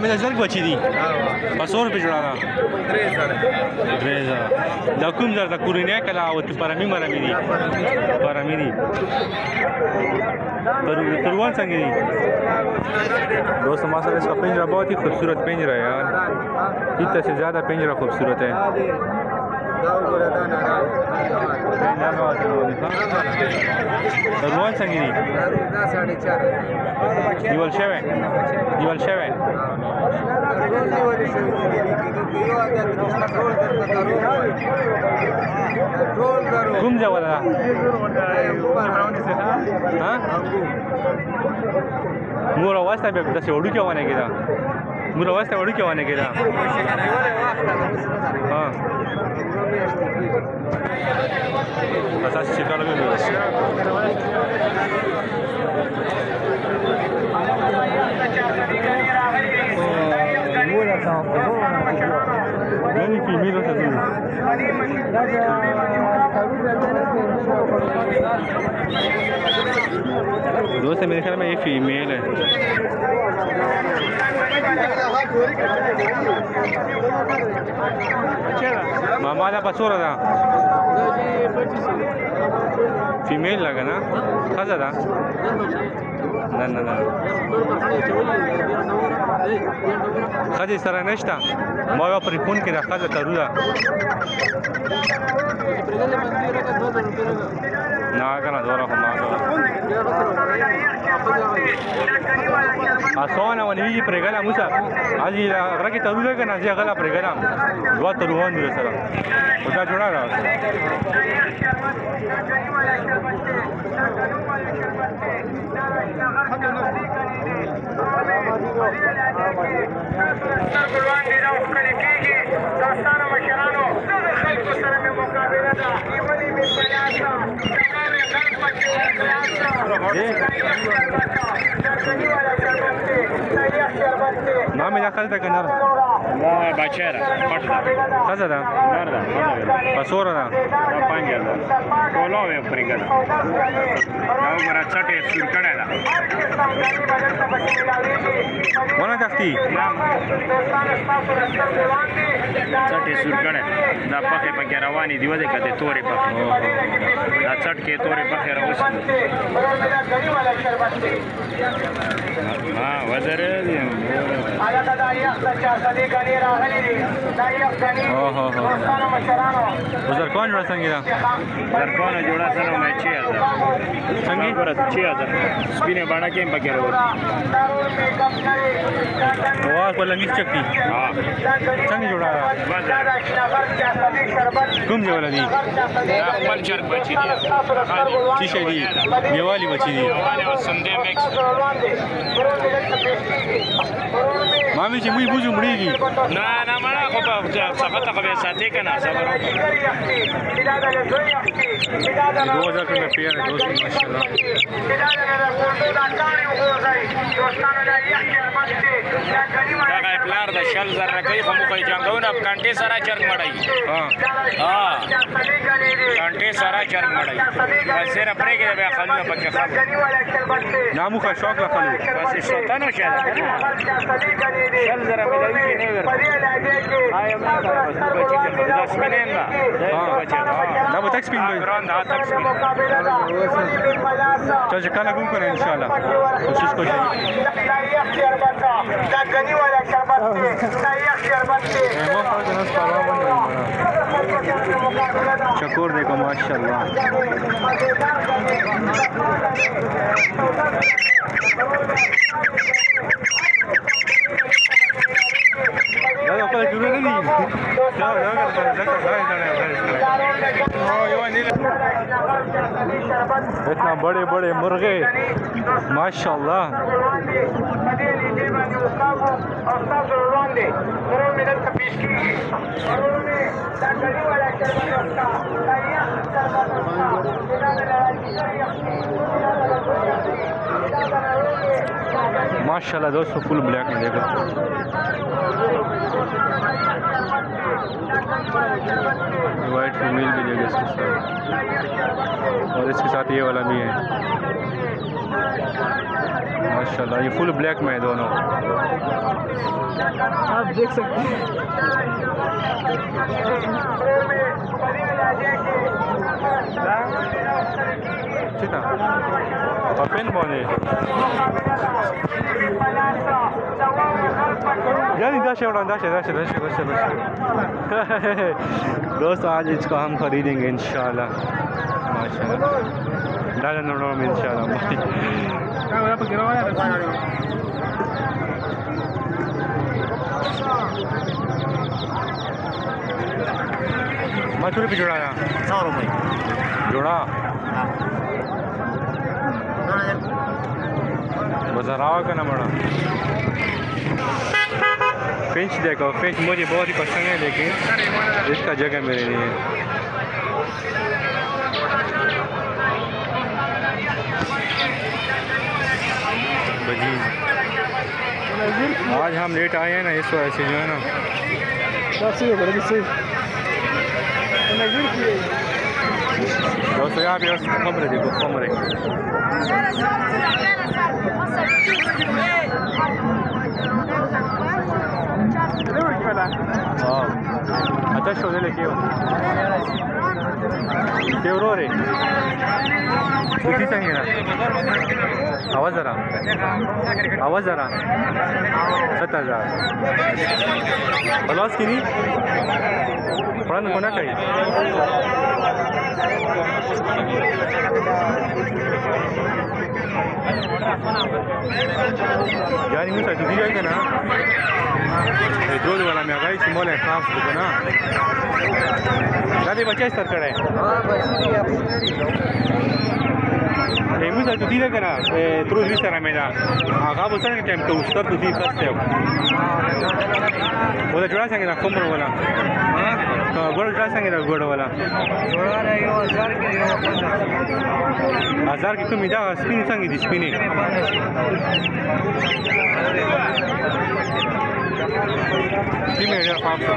کا تھا نورے بچی دي په څو روپې جوړه ده درې دا کوم زر د کورنۍ کله او ته پرمی مرمی دي پرمی دي تر تروان څنګه دي دوست ماسا اس کا پنجرہ بہت ہی خوبصورت پنجرہ ہے یار۔ اتنا سے زیادہ پنجرہ خوبصورت ہے۔ تروان څنګه دي دیوال شوی دیوال شوی کوم ځای ولا ها مور واسطه به داسې وړو کې ونه کېده مور واسطه وړو کې ونه کېده ها اساس چې کار کوي دوست میرے خیال میں یہ فیمیل ہے ماما دا پسورا دا فیمیل لگا نا خزا دا نه نه ښځې سره نشته. ما یو پرې فون کې ښځه کرو ده نه کنه دوره خو ما اسونه ونیږي پرېګلا موسی. اځي راکې ترو ده کنه ځي غلا پرېګلا دوا تروان دي سره. خدا جوړا راځي ګلوان دي نام یې خلته کنار ما بچره پټ خزه ده نار ده پسوره ده پنځه ده کولاو یې پرګل دا وګوره څټ یې سور کړی ده ونه تختی څټ یې سور کړی دا پخې پکې روانې دي ودې کته تورې پخې دا څټ کې تورې پخې راوځي ها ودرې دي بزر کون جوړ څنګه ده درکونه جوړه سره مې 6000 څنګه ګوره 6000 سپینه باندې کې پکې راوځي واہ کولا مکس چکتی څنګه جوړا کوم دی ولدي خپل چرګ بچی دی چی شي دی دیوالی بچی دی سندې مکس مامي چې موي بوزو مړيږي نه نه مړه خو په څه ته خو به ساتي کنه صبر وکړه 2000 روپیا دوست ماشاءالله شل زره کوي خو موږ یې جنګونه په کنټې سره چرګ مړی. ها ټانټې سارا چرګ مړای وسره پرې کې بیا خلونه پکې خلک نامو کا شوق لا خلو بس شیطانو شاید شل زره ملوي کې نه ور آیا ما کا بس بچی ته داس مینه نه دا دا مو تک سپین دی دا تک سپین ته چې کله کوم کنه ان شاء الله کوشش کوشش دا غنی والا شربت دی دا یخ شربت دی ٹکور دیکھو ماشاء اتنا بڑے بڑے مرغے ماشاء اللہ ماشاء اللہ دوستوں فل بلیک میں دیکھو۔ وائٹ فیمیل بھی دیکھو اس کے ساتھ۔ اور اس کے ساتھ یہ والا بھی ہے۔ ماشاء اللہ یہ فل بلیک میں ہے دونوں۔ آپ دیکھ سکتے ہیں۔ پین یعنی دوست آج اس کو ہم خریدیں گے انشاءاللہ ماشاء اللہ ڈالا نوڑوں میں انشاءاللہ مچھلی پہ جڑایا سو روپئے جوڑا۔ بازار آوا کا نا بڑا فنچ دیکھو فنچ مجھے بہت ہی پسند ہے لیکن اس کا جگہ میرے لیے۔ آج ہم لیٹ آئے ہیں نا اس وجہ سے جو ہے نا۔ Da Silva, da Silva. Eu soy Javier, eu sou o homem de Gosto, homem. Até show dele aqui, ó. Quebrou, né? نا آواز ذرا آواز ذرا ست ہزار بلواز کی نہیں پڑھنے کو نہ کہیں یعنی موسیٰ تو دیگه که نه دول والا میاغای چې مولا خاص کو کنه دا دې بچی سر لیمو ته دوی ده کنه تروز وی سره مې دا هغه به څنګه ټیم ته وستر دوی بس ته ودا جوړا څنګه دا کوم ولا ګوړ جوړا څنګه دا ګوړ ولا ګوړ را یو هزار کې یو هزار کې کومې دا سپینې څنګه دي سپینې سپینې ډېر پام څه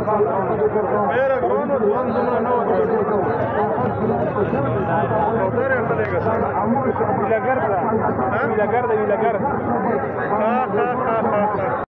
میرا ګرونو ځوان دومره نه و کوتره خلې ګسان ویلګر دا ویلګر دا ویلګر ها ها ها ها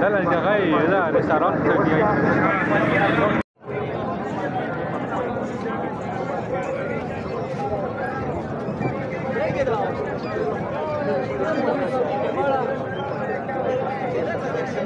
لا لا انت غاي لا رسالة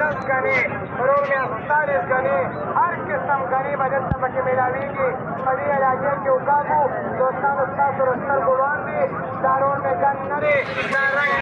غني گنے میں اختالیس گنے ہر قسم غني به دلته ملاوی میلاویږي پڑی علاقے کے کې وکاږو دوستانو ستاسو رستر ګلوان دي دا روم میں گن نرے دی دا